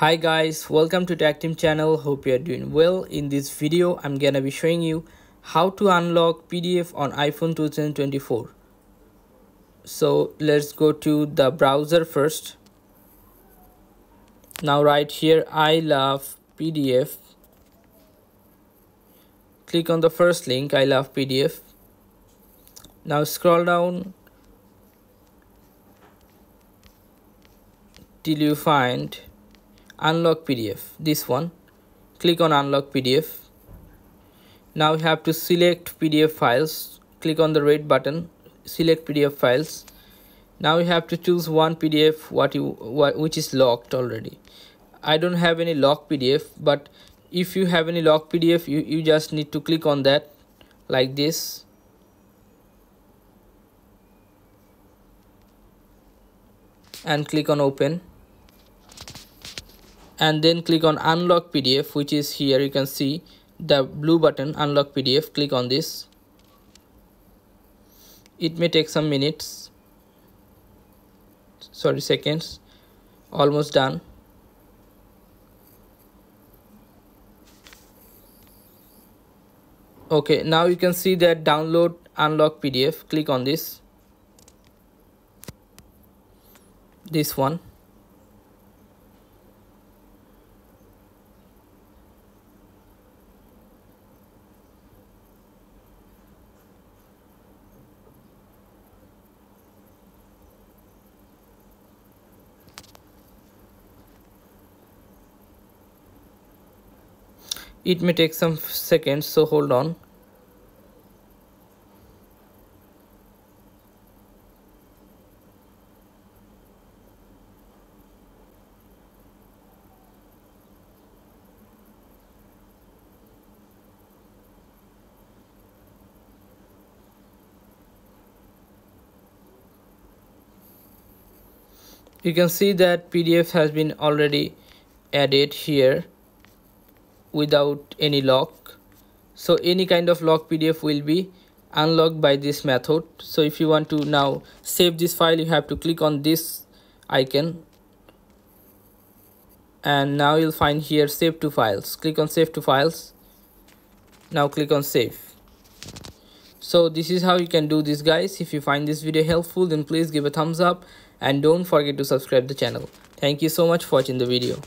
hi guys welcome to Tactim channel. Hope you are doing well. In this video i'm gonna be showing you how to unlock pdf on iphone 2024 so let's go to the browser first. Now right here i love pdf click on the first link iLovePDF now scroll down till you find unlock pdf this one. Click on unlock pdf now you have to select pdf files. Click on the red button. Select pdf files. Now you have to choose one pdf what you what, which is locked already. I don't have any lock pdf but if you have any lock pdf you, you just need to click on that like this. And click on open and then click on unlock pdf which is here. You can see the blue button unlock pdf click on this. It may take some minutes. Sorry seconds. Almost done. Okay now you can see that download unlock pdf click on this. This one it may take some seconds so hold on. You can see that pdf has been already added here without any lock. So any kind of lock pdf will be unlocked by this method. So if you want to now save this file you have to click on this icon. And now you'll find here save to files. Click on save to files. Now click on save. So this is how you can do this guys. If you find this video helpful then please give a thumbs up. And don't forget to subscribe the channel. Thank you so much for watching the video